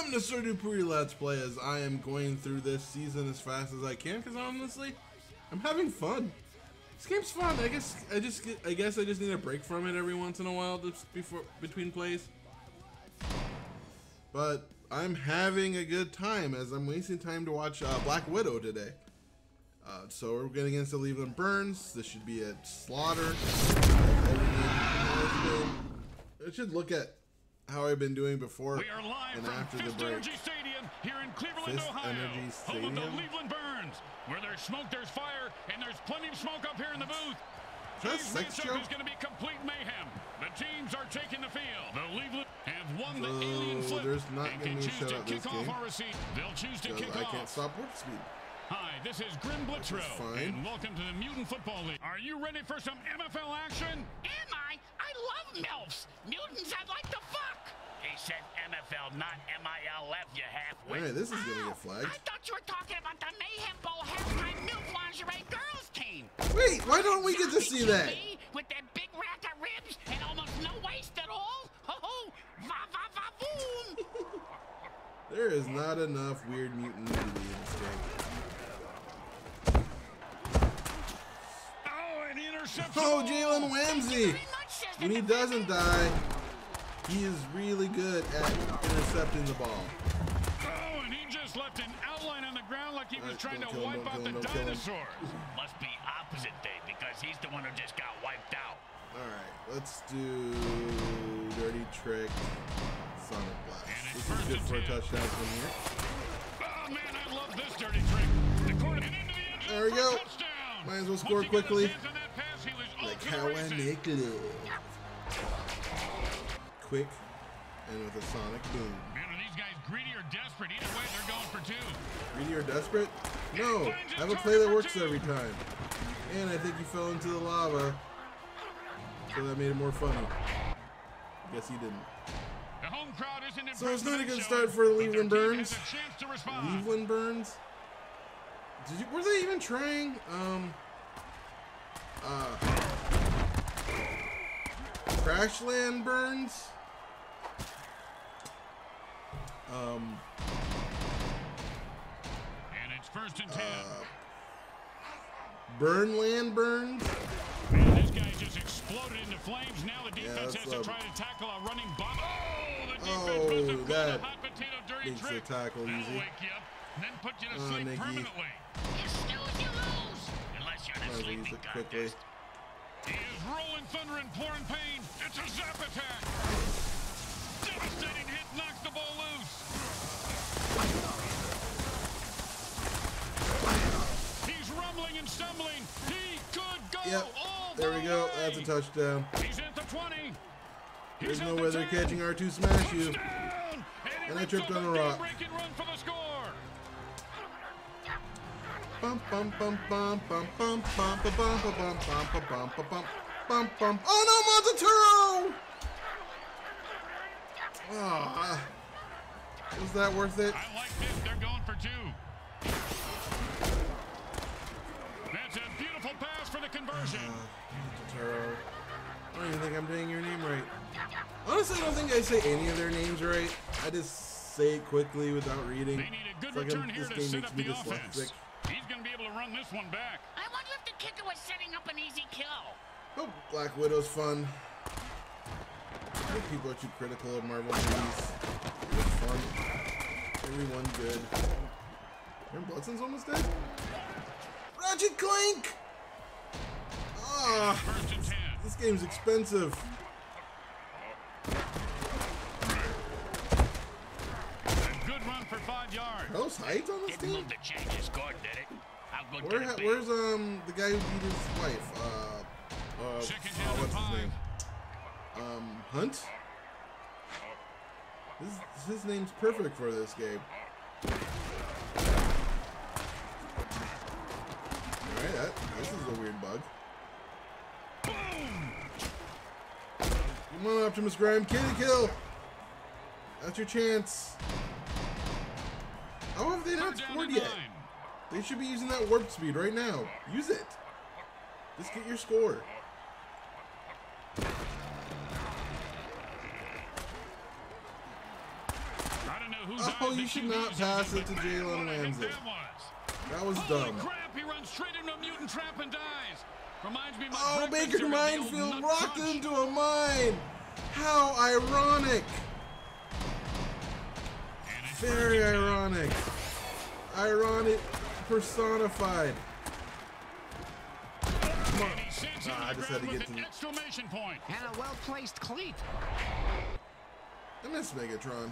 Welcome to Sir Dupree Let's Play as I am going through this season as fast as I can because honestly, I'm having fun. This game's fun. I guess I just I guess I just need a break from it every once in a while just before between plays. But I'm having a good time as I'm wasting time to watch uh, Black Widow today. Uh, so we're getting into Cleveland Burns. This should be a slaughter. It should look at how I've been doing before We are live and from after Fist the break. Energy Stadium here in Cleveland, Fist Ohio. Energy Home of the Cleveland Burns. Where there's smoke, there's fire, and there's plenty of smoke up here in the booth. Is that a Today's matchup is going to be complete mayhem. The teams are taking the field. The Cleveland have won the So, alien flip there's not and can choose to kick this off game. or receive. They'll choose to kick I off. can't stop warp speed. Hi, this is Grim Blitzrow, fine. and welcome to the Mutant Football League. Are you ready for some MFL action? Am I? I love MILFs. Mutants I'd like to fuck. He said MFL, not M-I-L-F, you half-wit. Alright, this is gonna Ow, get flagged. I thought you were talking about the Mayhem Bowl halftime MILF lingerie girls team. Wait, why don't we get to see that? Me, with that big rack of ribs and almost no waist at all? Ho ho! Va va va boom! There is not enough weird mutant nudity in this game. Oh, an interception. Jalen Wamsey! Very much, Sister When he doesn't die, he is really good at intercepting the ball. Oh, and he just left an outline on the ground like he was Alright, trying to don't him, wipe out kill the him, don't kill him. dinosaurs. Must be opposite day because he's the one who just got wiped out. Alright, let's do Dirty Trick Sonic Blast. This is good for a touchdown from here. Oh, man, I love this dirty trick. The corner and into the end zone There we go. touchdown. Might as well score he got quickly. Hands on that pass, he was Like off to how I make it. Quick and with a sonic boom. Man, are these guys greedy or desperate? Either way, they're going for two. Greedy or desperate? No, I have a play that works two. every time. And I think he fell into the lava. So that made it more funny. Guess he didn't. The home crowd isn't So it's not a good start for the Cleveland Burns. has a chance to respond. Cleveland Burns? Did you, were they even trying? Um. Uh. Crashland Burns? Um. And it's first and ten. Burnland Burns? Man, this guy just exploded into flames. Now the defense that's has to try to tackle a running bomb. Oh, the defense Oh, must have called that a hot potato dirty makes the trick. tackle That'll easy. wake you up and then put you to Oh, sleep Nicky. permanently. You snooze, you lose. Unless you're in a Might as well sleeping use it quickly. Contest. He is rolling thunder and pouring pain. It's a zap attack. Devastating hit knocks the ball loose. He's rumbling and stumbling. He could go Yep. There the we go. That's a touchdown. He's at the 20. There's no the way they're catching R2 Smash you. Touchdown! And, And I tripped on a rock. game-breaking run for the score. Bum bum bum bum bum bum bum bum bum bum bum bum bum bum bum bum bum. Oh no, Montaturo! Ah, was that worth it? I like this. They're going for two. That's a beautiful pass for the conversion. Montaturo. I don't even think I'm saying your name right. Honestly, I don't think I say any of their names right. I just say it quickly without reading. They need a good It's like return I'm- here this to game set makes up the offense. dyslexic. He's going to be able to run this one back. I wonder if the kicker was setting up an easy kill. Oh, Black Widow's fun. I think people are too critical of Marvel movies. It's fun. Everyone good. Aaron Bloodson's almost dead? Ratchet Clank! Ah, 10. this game's expensive. A good run for five yards. Carlos Heights on this Didn't team? move to change his did it? How good Where, could it be? where's um the guy who beat his wife? Uh, uh, and what's his name? Um, Hunt. This, his name's perfect for this game. Alright, that this is a weird bug. Come on, Optimus Prime, kitty kill! That's your chance. How have they not scored yet? They should be using that warp speed right now. Use it. Just get your score. Not know whose Oh, you should not pass it to but man, Jalen what Ramsey. That was. That was Holy dumb. crap, he runs straight into a mutant trap and dies. Reminds me of my Oh, Baker cereal, Minefield Nut rocked Crunch. into a mine. How ironic. And Very first and ten. ironic. Ironic personified. Come on. And he sends him Ah, I just had to get to an the- exclamation point. And a well-placed cleat. I miss Megatron.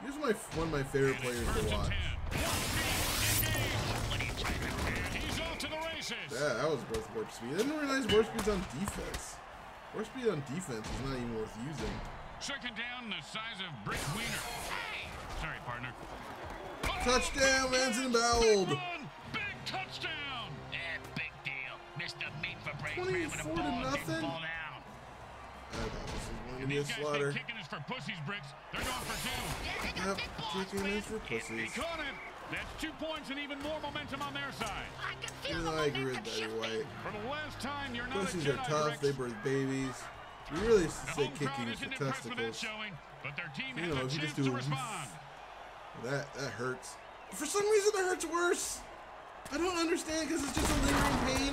He was my one of my favorite players to watch. ten. One speed, engaged. And he's off to the races. Yeah, that was worth warp speed. I didn't realize warp speed's on defense. Warp speed on defense is not even worth using. Second down, the size of Brick Wiener. Hey! Sorry, partner. Touchdown, Manson Big Bowled. run! Big touchdown! Eh, big deal. Mr. Meat for Brace 24 ran with to nothing? didn't fall down. I thought this was going to be a these guys slaughter. Think kicking is for pussies, Bricks. They're going for two. Yep, kicking is for He pussies. caught it. That's two points and even more momentum on their side. I can feel Even the though I agree with momentum shifting. White. For the last time, you're not Pussies a are tough, Bricks. they birth babies. We really used to say kicking is for isn't impressed testicles. showing, but their team You know, if you just do respond. That that hurts. For some reason, that hurts worse. I don't understand because it's just a lingering pain.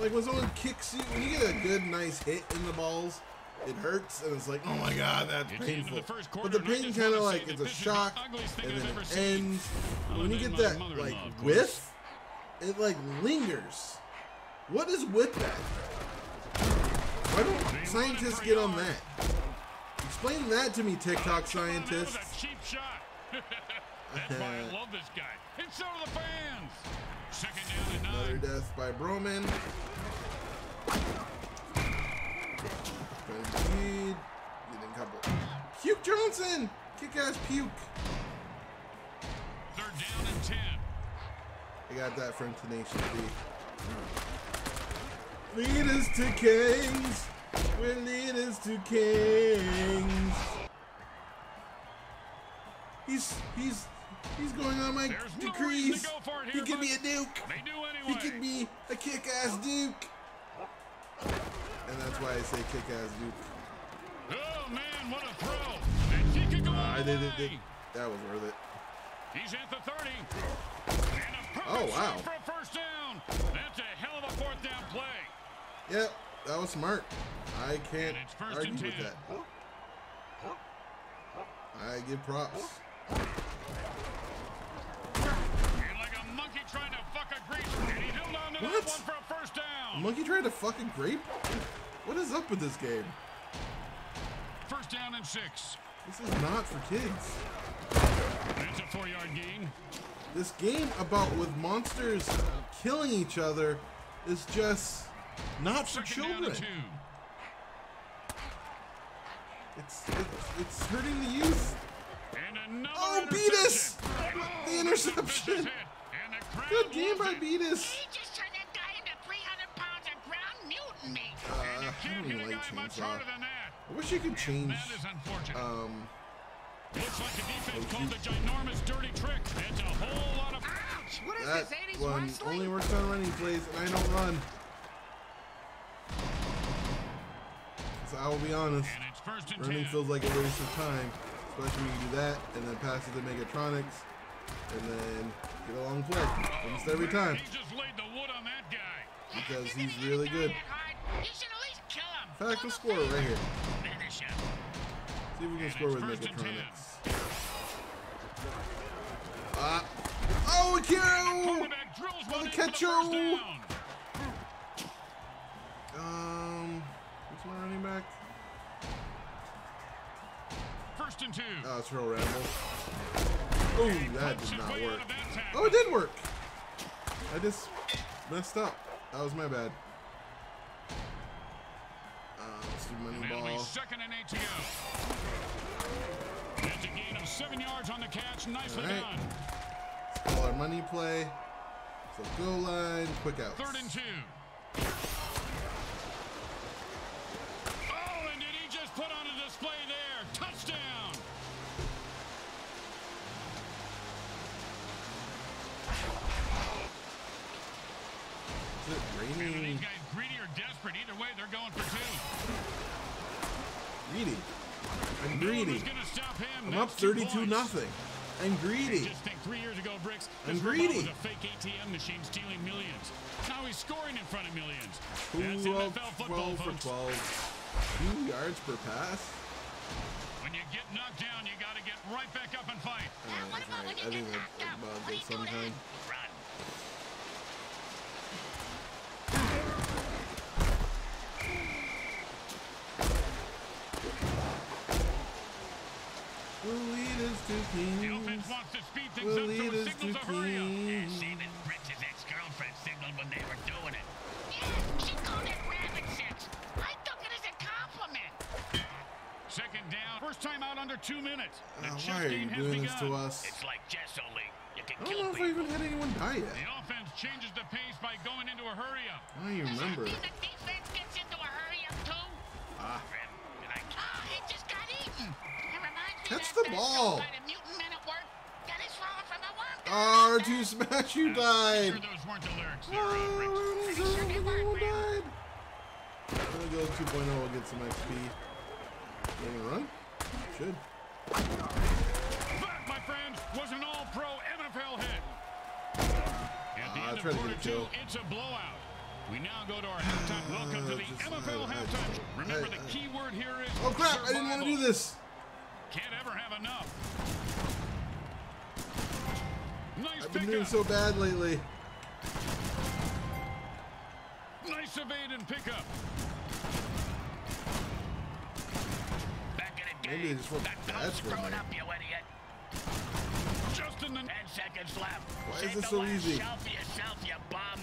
Like when someone kicks you, when you get a good, nice hit in the balls, it hurts, and it's like, oh my god, that's It's the end of painful. the first But the pain kind of like it's a this is the shock, and then it ends. Other When you get that like whiff, it like lingers. What is with that? Why don't scientists get on that? Explain that to me, TikTok scientists. a cheap shot. That's why I love this guy. And so do the fans. Second down and Another death by Broman. Trying. Getting a couple. Puke Johnson! Kick ass puke. Third down and ten. I got that from Tenacious D. Lead us to kings. We'll lead us to kings. He's he's he's going on my There's decrees. reason to go for it he could be a duke. They do He could be a kick-ass duke. And that's why I say kick-ass duke. Oh man, what a throw! And he could go all I did did- That was worth it. He's at the 30. And a Oh, wow. for a first down. That's a hell of a fourth down play. Yep, that was smart. I can't argue with that. I give props. And like a monkey trying to fuck a grease, and he held on to What? that one for a first A down. monkey tried to fuck a grape? What is up with this game? First down and six. This is not for kids. That's a four-yard gain. This game about with monsters killing each other is just not for Second children. It's, it's it's hurting the youth. And another Oh, Beatus! interception. The interception. Good game by loves. Beatus. He just turned that guy into 300 pounds of ground mutant meat. Uh, I don't hit like guy chainsaw. that. I wish you could change. That is unfortunate. Um, Looks like the defense called the ginormous dirty trick. It's a whole lot of. Ouch! What is that this, 80s one wrestling? only works on running plays, and I don't run. So I will be honest. And it's first and Running ten. feels like a waste of time, especially when you do that and then pass it to Megatronics and then get a long play. Almost every time He just laid the wood on that guy. because he's gonna hit a really good. that should at least kill him. In fact, Do let's score right here. See if we can score with first and Megatronics. Ah. Oh, Akiro! Quarterback drills For one the in for the first catch-o. Um, what's my running back? First and two. Oh, it's Earl Ramble. Oh, that did not work. of that tackle. Oh, it did work. I just messed up. That was my bad. Uh, let's do money And it'll be ball. second and eight to go. That's a gain of seven yards on the catch. Nicely right. done. Let's call our money play. So goal line, quick outs. Third and two. Way, they're going for two. Reading. I'm greedy. was gonna stop him. I'm up 32 points. nothing. I'm greedy. Just think three years ago, Bricks, I'm greedy. was a fake ATM machine stealing millions. Now he's scoring in front of millions. That's 12, NFL football, 12 for 12. Two yards per pass. When you get knocked down, you got to get right back up and fight. What about when you I think get that's knocked out? about What do it you do sometime. Run. Will lead us to The offense wants to speed things Will up, so lead it us to signals a hurry up. Yeah, kings. same as Fritz's ex-girlfriend signaled when they were doing it. Yeah, she called it rabbit sex. I took it as a compliment. Second down. First time out under two minutes. The Ah, chess why are you game has doing this begun. to us? It's like Gesso League. You can I don't know if I even had anyone die yet. The offense changes the pace by going into a hurry up. I don't even remember. Does that mean the defense gets into a hurry up too? Ah, those weren't the lyrics Ah, there, uh, Bricks. everyone died. I'm gonna go 2.0 and get some XP. You gonna run? Should. That, my friends, was an all-pro NFL hit. At the Ah, end of to get a quarter two, kill. it's a blowout. We now go to our halftime. Welcome to the Just, NFL uh, halftime. Remember, I- the key word here is Oh crap! I didn't want to do this. Can't ever have enough. Nice I've been doing so bad lately. Nice evade and pickup. back in the Maybe just want That- bad Don't for screw it me. up, you idiot. Just in the Ten seconds left. Why is Save this so easy? shell for yourself, you bum.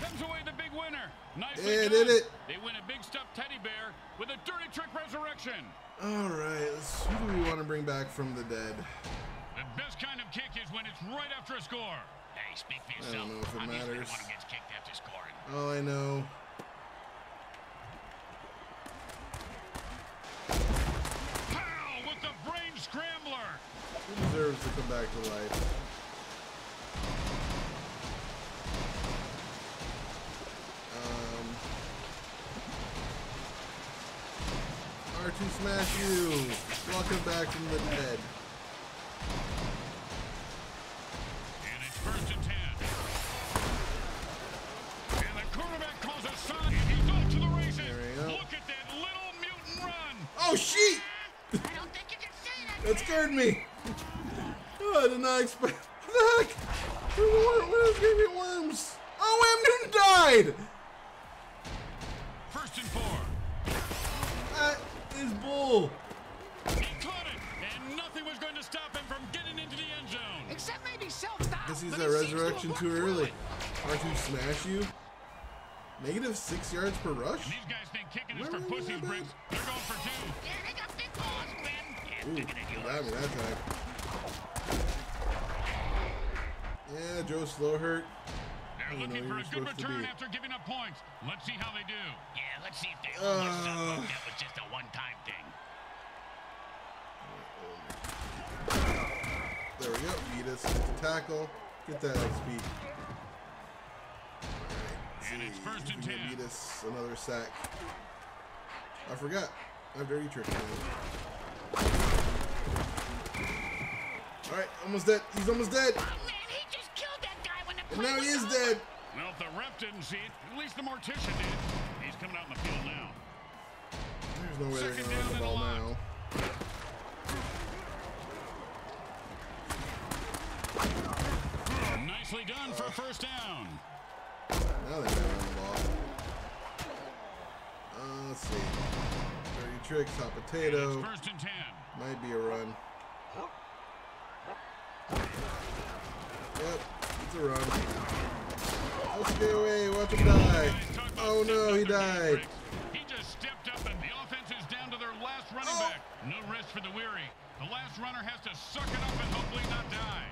Comes away the big winner. Nicely Yeah, did it. They win a big stuffed teddy bear with a dirty trick resurrection. All right. let's- Who do we want to bring back from the dead? The best kind of kick is when it's right after a score. Hey, speak for yourself. I don't know if it I'm usually the matters. one who gets kicked after scoring. All I know. Pow with the brain scrambler. Who deserves to come back to life? R2 smash you. Welcome back from the dead. Negative six yards per rush? These guys think kicking is for really pussies. Briggs. They're going for two. Yeah, they got big balls, Grim. Yeah, Ooh, bigger than yours. got me that time. Yeah, Joe Slowhurt. They're you know looking for a good return after giving up points. Let's see how they do. Yeah, let's see if they hold this up. Uh. That was just a one-time thing. There we go. Beat us. Get the tackle. Get that XP. And it's first and can 10. Beat us another sack. I forgot. I have dirty trick now. All right, almost dead. He's almost dead. Oh, man, he just killed that guy when the And now he is over. dead. Well, if the ref didn't see it, at least the mortician did. He's coming out in the field now. There's no way they're gonna run the ball now. Nicely done for first down. Now they gotta the ball. Uh, let's see. Dirty tricks, hot potato. first and ten. Might be a run. Yep, it's a run. Oh, stay away, watch him die. Guys talk about Oh no, he stepped up their game, died. He just stepped up and the offense is down to their last running Oh. back. No rest for the weary. The last runner has to suck it up and hopefully not die.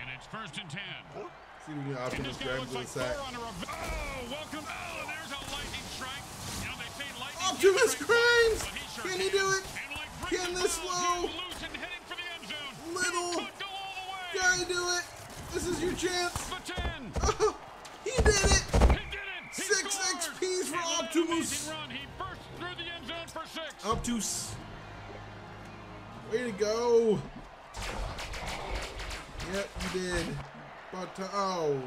And it's first and ten. See if we can Optimus this grab the sack. Thor on a rev- Oh, welcome. Oh, there's a lightning strike. You know, they say lightning Optimus Grimes! twice, but he sure Can he do it? Like Can this low? he's loose and heading for the end zone. Little He could go all the way. Guy, do it! This is your chance! Oh, he did it! He did it. Obtuse. Run. He bursts through the end for six. Obtuse. Way to go. Yep, you did. But to, oh.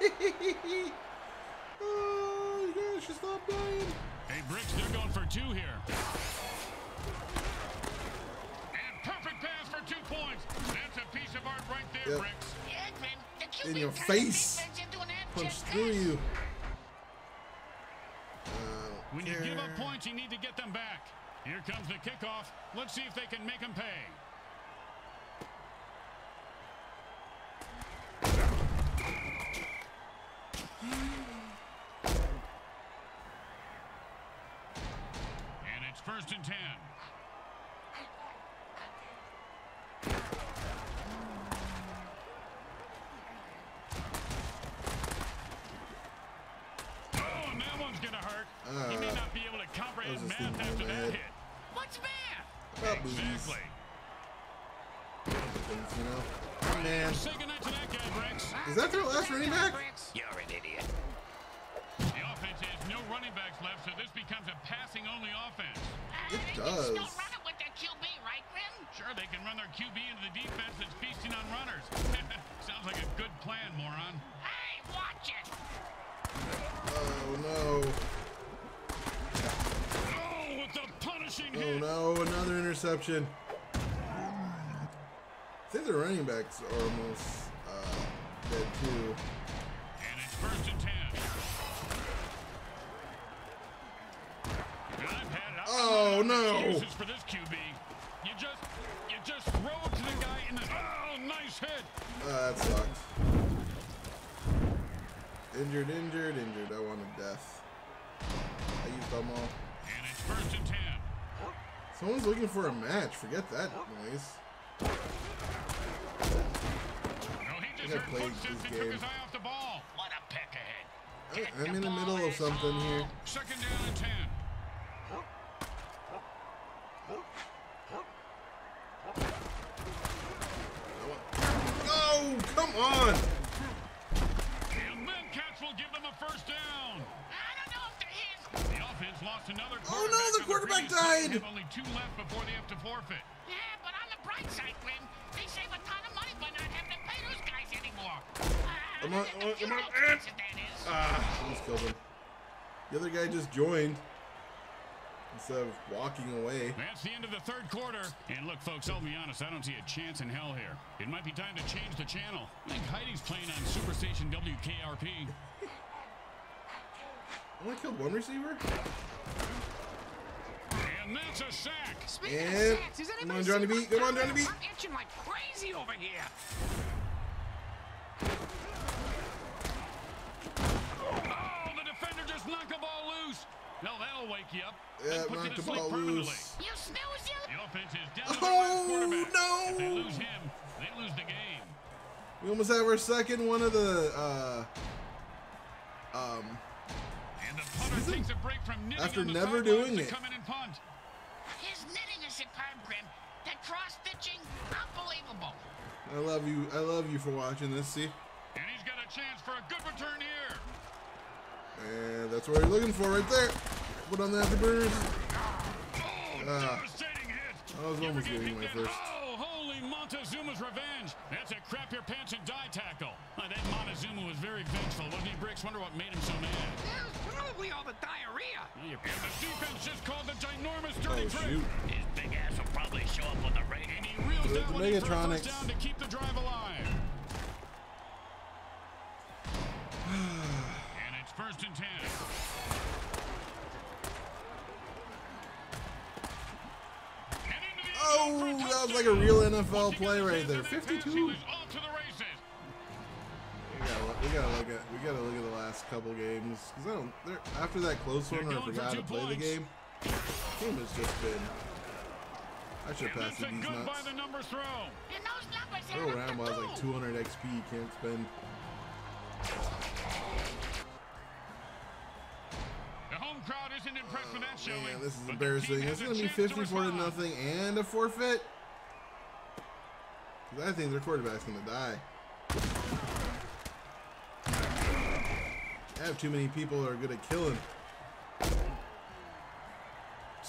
oh, you guys should stop dying. Hey, Bricks, they're going for two here. And perfect pass for two points. That's a piece of art right there, Yep. Bricks. Yeah, Grim, the In your face. defense Punch through you. Uh, When you give up care. points, you need to get them back. Here comes the kickoff. Let's see if they can make them pay. And it's first and ten. Oh, and that one's gonna hurt. he may Uh, not be able to comprehend math thinking after that hit. What's math? About. Exactly. Things, you know. Man. Say goodnight to that guy, Bricks. Is that their last running back? You're an idiot. The offense has no running backs left, so this becomes a passing-only offense. It does. Just don't run it with their QB, right, Grim? Sure, they can run their QB into the defense that's feasting on runners. Sounds like a good plan, moron. Hey, watch it. Oh, no. Oh, with the punishing Oh, hit. no. Another interception. I think the running backs are almost uh, dead, too. And it's first and ten. And I've had it. Oh, no. For this QB. You just, you just throw it to the guy in the. Oh, nice hit. Uh, that sucks. Injured, injured, injured. I wanted death. I used them all. And it's first and ten. Someone's looking for a match. Forget that noise. No, he just I heard played footsteps this and took game. his eye off the ball. What a peck ahead. I- Get I'm in the middle of something here. Second down and ten. Oh, come on! And then Cats will give them a first down. I don't know if they're his. The offense lost another Oh, no, the quarterback previous play and died. Only two left before they have to forfeit. Yeah, but on the bright side, Come on, the come on, come on. funeral expenses, that is. Ah, almost killed him. The other guy just joined instead of walking away. That's the end of the third quarter. And look, folks, I'll be honest, I don't see a chance in hell here. It might be time to change the channel. I think Heidi's playing on Superstation WKRP. Only killed one receiver? And that's a sack. Speaking And- of sacks, has come on, Johnny B, come on, Johnny B. I'm itching like crazy over here. Oh, the defender just knocked the ball loose. No, that'll wake you up. Yeah, and put you knocked to the sleep ball permanently. loose. You snooze, you? The offense is down to Oh, their last quarterback. no. If they lose him, they lose the game. We almost have our second one of the, uh, um, And the punter takes a break from knitting After never doing it. come in and punt. His knitting is superb, Grim. That cross-stitching, unbelievable. I love you. I love you for watching this. See? Chance for a good return here. And that's what you're looking for right there. Put on the afterburners. Oh, Ah. devastating hit. I was almost getting my first. Oh, holy Montezuma's revenge. That's a crap your pants and die tackle. Uh, that Montezuma was very vengeful, wasn't he, Bricks? Wonder what made him so mad. It was probably all the diarrhea. And the defense just called the ginormous dirty Oh trick. His big ass will probably show up on the radio. And he reels The- that one in for a Megatronics. first down to keep the drive alive. First and ten. And into the end Oh, zone for a that was like a real NFL play right there. on that pass, 52. He was off to the races. We gotta, we gotta look at we gotta look at the last couple games because I don't. After that close one where I going for forgot to two play the points. game, team has just been. I should And pass that's a these good by nuts. the numbers throw. Those numbers Throw around up while to I was like 200 XP. Can't spend. Crowd isn't that showing. Oh, Man, this is but their team embarrassing. It's gonna be chance to 54 to nothing and a forfeit. Because I think their quarterback's gonna die. I have too many people that are good at killing.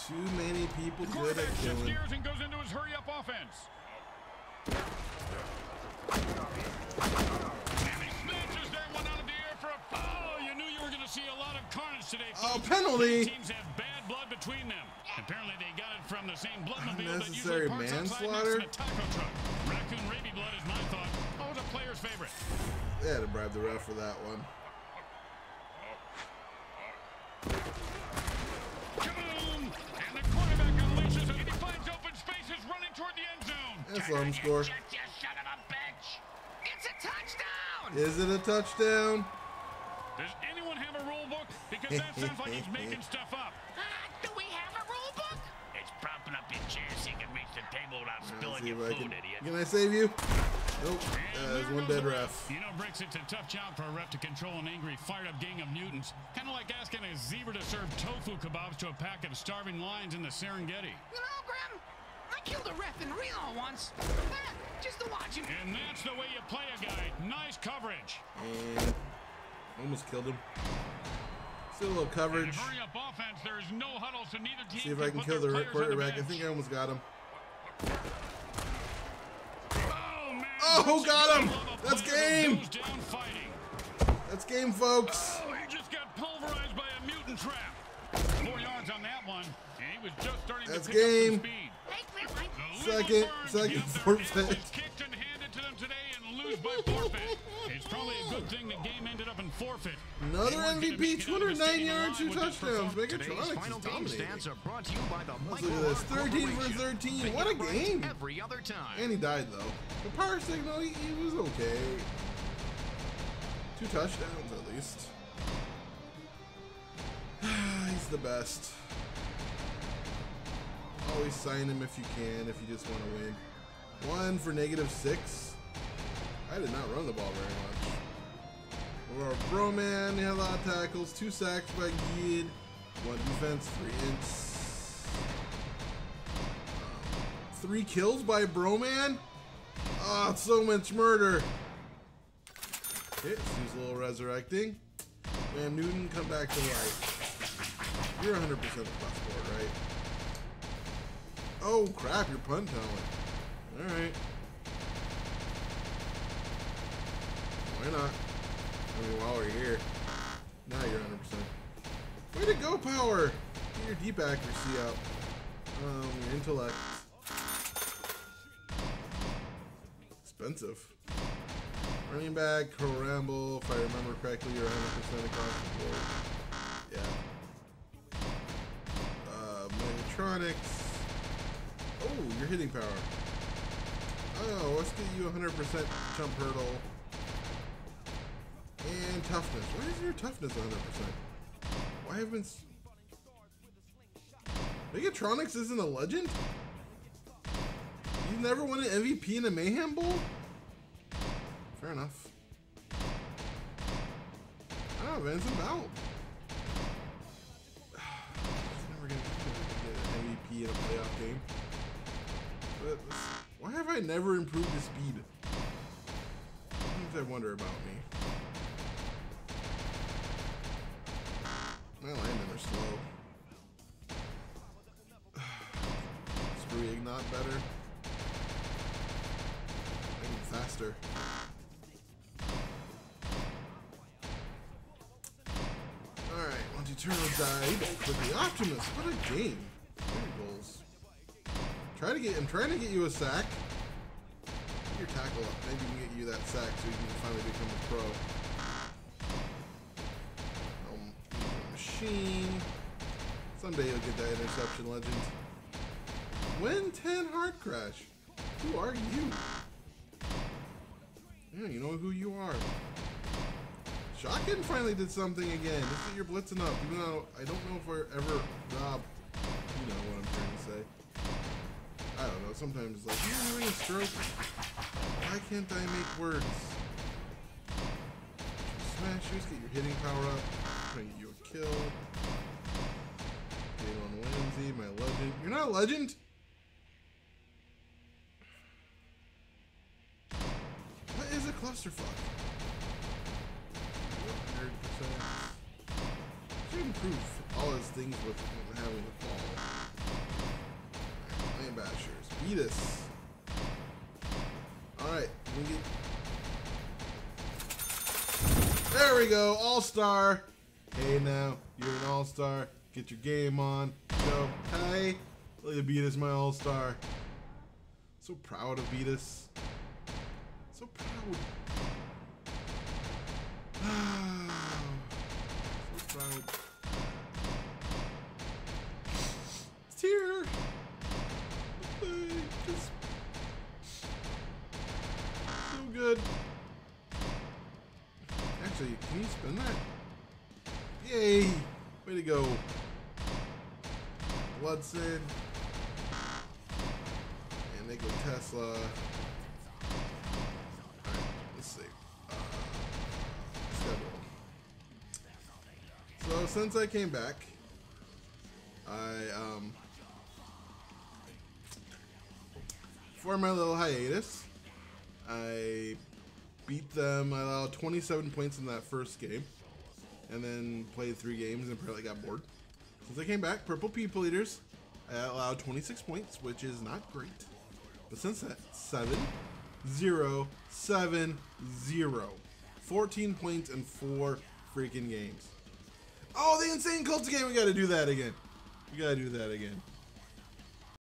Too many people good Quarterback at shifts killing. gears and goes into his hurry-up offense. See a lot of carnage today, Oh, penalty. Teams have bad blood between them. Apparently, they got it from the same bloodmobile that Unnecessary usually parks outside next to manslaughter? the taco truck. Raccoon rabies blood is my thought. Oh, Always a player's favorite. They had to bribe the ref for that one. Kaboom! And the quarterback unleashes it. And he finds open spaces running toward the end zone. That's let him score. Shut your son of a bitch. It's a touchdown! Is it a touchdown? Does anyone have a rule book? Because that sounds like he's making stuff up. Ah, do we have a rule book? It's propping up your chair so you can reach the table without Let's spilling your I food, can. idiot. Can I save you? Nope. Uh, there's one dead ref. You know, Bricks, it's a tough job for a ref to control an angry, fired-up gang of mutants. Kind of like asking a zebra to serve tofu kebabs to a pack of starving lions in the Serengeti. You know, Grim, I killed a ref in Reno once. Ah, just to watch him. And that's the way you play a guy. Nice coverage. And almost killed him. Still a little coverage. hurry-up offense, there is no huddle, so neither team See if I can kill the players on quarterback. I think I almost got him. Oh, man. Oh, got him. That's game. goes down fighting. That's game, folks. Oh, he just got pulverized by a mutant trap. Four yards on that one, and he was just starting That's to pick game. up some speed. Hey, Grim, I... The Second- second get their forfeit. kicked and handed to them today and lose by forfeit. It's probably a good thing the game ended up in forfeit. Another They weren't gonna MVP, make it out of the 209 yards, two alive with this touchdowns. performance. Today's Megatronics final is game dominating. brought you by the Let's Michael look at this. Hart 13 for 13. What a game. Every other time. And he died, though. The power signal, he, he was okay. Two touchdowns, at least. He's the best. Always sign him if you can, if you just want to win. One for negative six. I did not run the ball very much. Or Broman, lot of tackles. Two sacks by Geed. One defense, three ints. Three kills by Broman? Ah, so much murder. Okay, let's a little resurrecting. Graham Newton, come back to life. You're 100% plus four, right? Oh, crap, your punt talent. Alright. Why not? Mean, while we're here. Now you're 100%. Way to go, Power! Get your deep accuracy up. Um, your intellect. Expensive. Running back, Ramble, if I remember correctly, you're 100% across the board. Yeah. Uh, Megatronics. Oh, your hitting power. Oh, let's get you 100% jump hurdle. And toughness. Why is your toughness 100%? Why haven't... Megatronics isn't a legend? You've never won an MVP in a Mayhem Bowl? Fair enough. Oh, Vincent Bell. He's never gonna get an MVP in a playoff game. But why have I never improved the speed? Sometimes I wonder about me. My landing are slow. Screw Ignat better. Maybe faster. Alright, Monty-Turtle died, but the Optimus, what a game. Try to get, I'm trying to get you a sack. Get your tackle up. Maybe we can get you that sack so you can finally become a pro. Machine. Someday you'll get that interception legend. Win 10 Heart Crash. Who are you? Yeah, you know who you are. Shotgun finally did something again. This is you're blitzing up, even though I don't know if we're ever Rob. You know what I'm trying to say. I don't know. Sometimes it's like you're having a stroke. Why can't I make words? Smashes, get your hitting power up. You. Jalen Lindsay, my legend. You're not a legend? What is a clusterfuck? 100%. Should improve all his things with having the ball. Giant Bashers. Beat us. Alright, we get... There we go, All-Star. Hey now, you're an All-Star. Get your game on. Go. Hey, look at Beatus, my All-Star. So proud of Beatus. So proud. Way to go. Bloodson. And they go Tesla. Let's see. Uh. So since I came back, I um for my little hiatus, I beat them. I allowed 27 points in that first game, and then played three games and apparently got bored. Since I came back, Purple People Eaters, I allowed 26 points, which is not great. But since that, 7, 0, 7, 0. 14 points in four freaking games. Oh, the Insane Cults game, we gotta do that again. We gotta do that again.